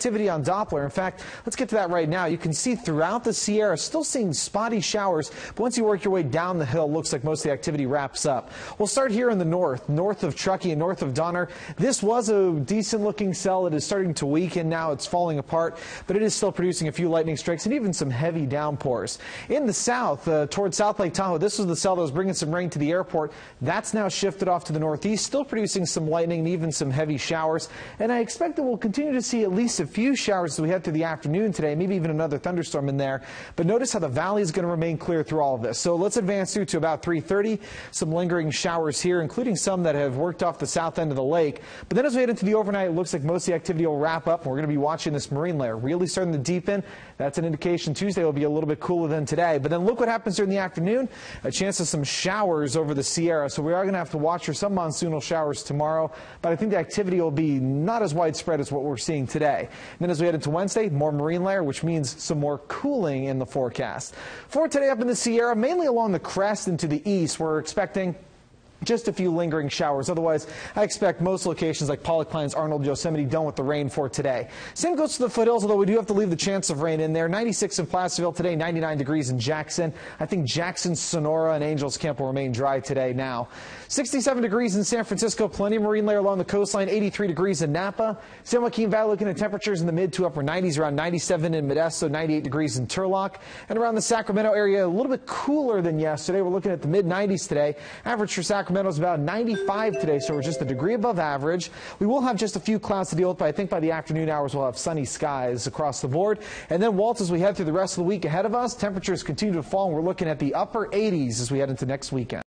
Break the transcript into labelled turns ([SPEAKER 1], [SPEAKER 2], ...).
[SPEAKER 1] activity on Doppler. In fact, let's get to that right now. You can see throughout the Sierra, still seeing spotty showers, but once you work your way down the hill, looks like most of the activity wraps up. We'll start here in the north, north of Truckee and north of Donner. This was a decent looking cell. It is starting to weaken now. It's falling apart, but it is still producing a few lightning strikes and even some heavy downpours. In the south, uh, towards South Lake Tahoe, this was the cell that was bringing some rain to the airport. That's now shifted off to the northeast, still producing some lightning and even some heavy showers. And I expect that we'll continue to see at least a few showers as we head through the afternoon today, maybe even another thunderstorm in there. But notice how the valley is going to remain clear through all of this. So let's advance through to about 3:30. Some lingering showers here, including some that have worked off the south end of the lake. But then as we head into the overnight, it looks like most of the activity will wrap up. And we're going to be watching this marine layer really starting to deepen. That's an indication Tuesday will be a little bit cooler than today. But then look what happens during the afternoon. A chance of some showers over the Sierra. So we are going to have to watch for some monsoonal showers tomorrow. But I think the activity will be not as widespread as what we're seeing today. Then as we head into Wednesday, more marine layer, which means some more cooling in the forecast. For today up in the Sierra, mainly along the crest and to the east, we're expecting just a few lingering showers. Otherwise, I expect most locations like Pollock Pines, Arnold, Yosemite done with the rain for today. Same goes to the foothills, although we do have to leave the chance of rain in there. 96 in Placerville today, 99 degrees in Jackson. I think Jackson, Sonora, and Angels Camp will remain dry today now. 67 degrees in San Francisco, plenty of marine layer along the coastline, 83 degrees in Napa. San Joaquin Valley looking at temperatures in the mid to upper 90s, around 97 in Modesto, 98 degrees in Turlock. And around the Sacramento area, a little bit cooler than yesterday. We're looking at the mid 90s today. Average for Sacramento Sacramento's about 95 today, so we're just a degree above average. We will have just a few clouds to deal with, but I think by the afternoon hours we'll have sunny skies across the board. And then, Walt, as we head through the rest of the week ahead of us, temperatures continue to fall, and we're looking at the upper 80s as we head into next weekend.